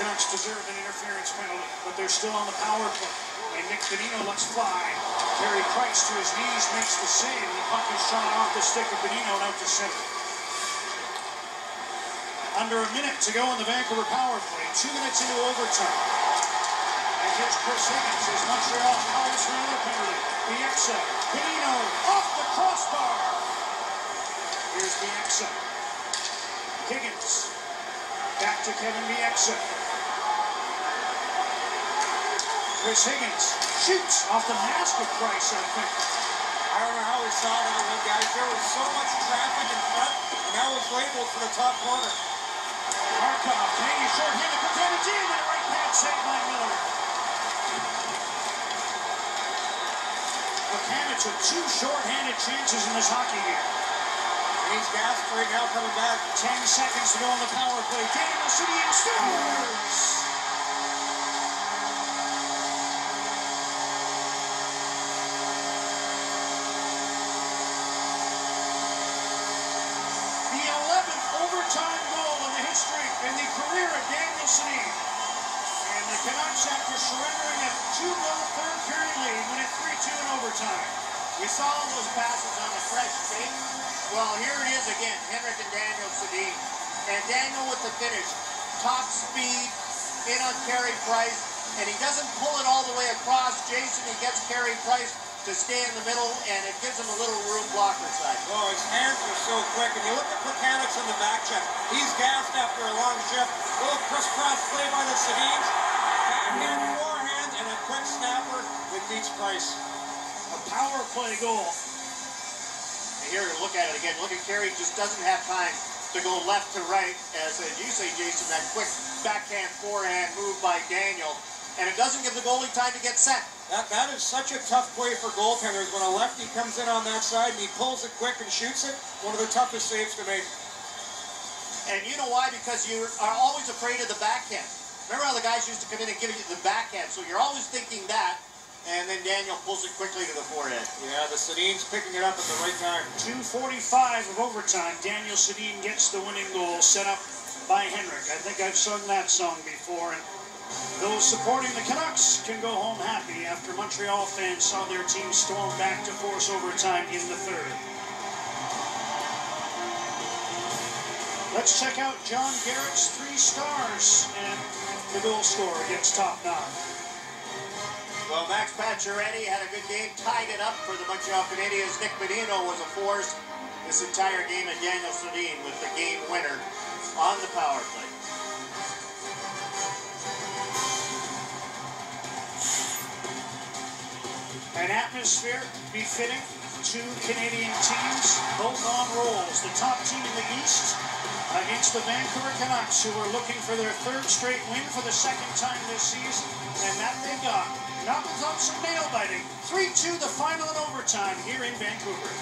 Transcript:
Canucks deserve an interference penalty, but they're still on the power play. And Nick Bonino lets fly. Carey Price to his knees makes the save. The puck is shot off the stick of Bonino and out to center. Under a minute to go in the Vancouver power play. Two minutes into overtime. And here's Chris Higgins as Montreal calls for another penalty. Bieksa, Bonino off the crossbar. Here's Bieksa. Higgins back to Kevin Bieksa. Chris Higgins shoots off the mask of Price, I think. I don't know how we saw that one, guys. There was so much traffic in front, and that was labeled for the top corner. Markov, Canadian short-handed, puts it in, and a right pad save by Miller. Buchanan took two short-handed chances in this hockey game. And he's gassed right now coming back. Ten seconds to go on the power play. Daniel Sedin scores! The overtime goal in the history in the career of Daniel Sedin. And the Canucks, after surrendering a 2-0 third period lead, win it 3-2 in overtime. We saw those passes on the fresh tape. Well, here it is again, Henrik and Daniel Sedin. And Daniel with the finish. Top speed, in on Carey Price, and he doesn't pull it all the way across. Jason, he gets Carey Price to stay in the middle, and it gives him a little room blocker side. Oh, his hands are so quick. And you look at Mechanics on the back check. He's gassed after a long shift. Little crisscross play by the Sedins. Backhand, forehand, and a quick snapper that beats Price. A power play goal. And here, look at it again. Look at Carey, just doesn't have time to go left to right, as, as you say, Jason, that quick backhand, forehand move by Daniel. And it doesn't give the goalie time to get set. That, that is such a tough play for goaltenders when a lefty comes in on that side and he pulls it quick and shoots it. One of the toughest saves to make. And you know why? Because you are always afraid of the backhand. Remember how the guys used to come in and give you the backhand? So you're always thinking that. And then Daniel pulls it quickly to the forehead. Yeah, the Sedin's picking it up at the right time. 2.45 of overtime. Daniel Sedin gets the winning goal set up by Henrik. I think I've sung that song before. And those supporting the Canucks can go home happy after Montreal fans saw their team storm back to force overtime in the third. Let's check out John Garrett's three stars and the goal scorer gets top nine. Well, Max Pacioretty had a good game, tied it up for the Montreal Canadiens. Nick Bonino was a force this entire game, and Daniel Sedin with the game winner on the power play. An atmosphere befitting two Canadian teams, both on rolls. The top team in the East against the Vancouver Canucks, who are looking for their third straight win for the second time this season, and that they got. Not without some nail biting. 3 2 the final in overtime here in Vancouver.